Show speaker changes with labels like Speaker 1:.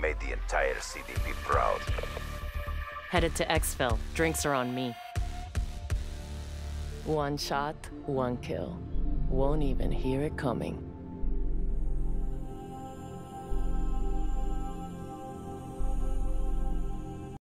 Speaker 1: made the entire CDP proud.
Speaker 2: Headed to exfil. Drinks are on me. One shot, one kill. Won't even hear it coming.